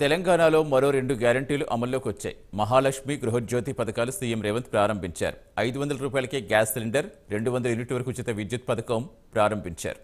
తెలంగాణలో మరో రెండు గ్యారంటీలు అమల్లోకి వచ్చాయి మహాలక్ష్మి గృహజ్యోతి పథకాలు సీఎం రేవంత్ ప్రారంభించారు. ఐదు వందల రూపాయలకే గ్యాస్ సిలిండర్ రెండు వందల యూనిట్ వరకు ఉచిత విద్యుత్ పథకం ప్రారంభించారు.